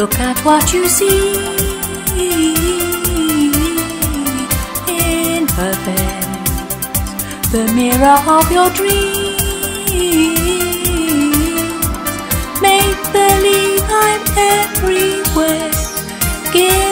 Look at what you see in her face, the mirror of your dreams. Make believe I'm everywhere, given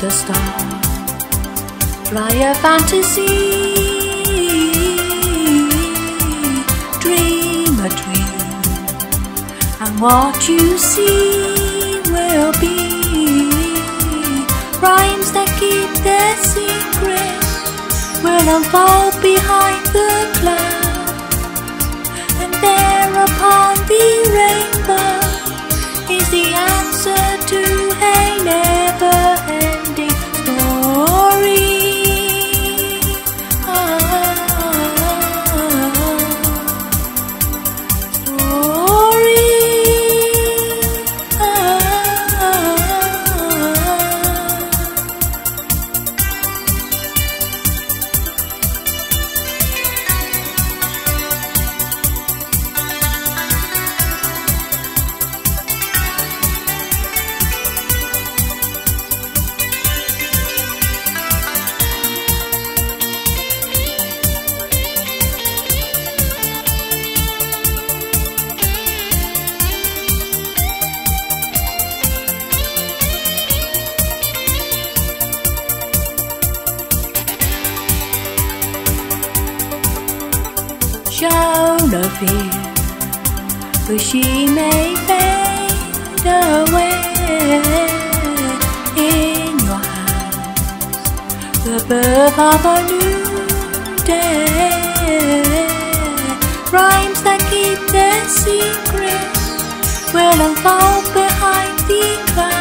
the star. fly a fantasy, dream a dream, and what you see will be rhymes that keep their secret will unfold behind the clouds, and there upon the rainbow is the show no fear, for she may fade away in your hands, the birth of a new day. Rhymes that keep their secrets will unfold behind the clouds,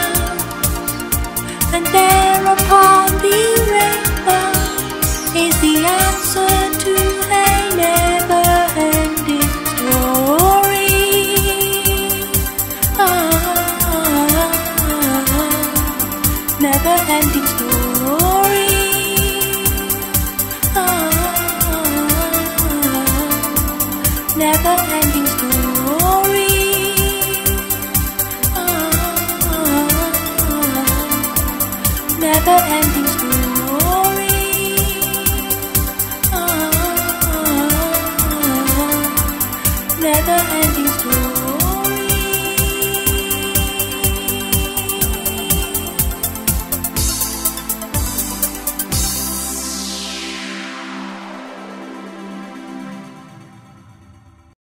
never-ending story. Ah, never-ending story. Ah, never-ending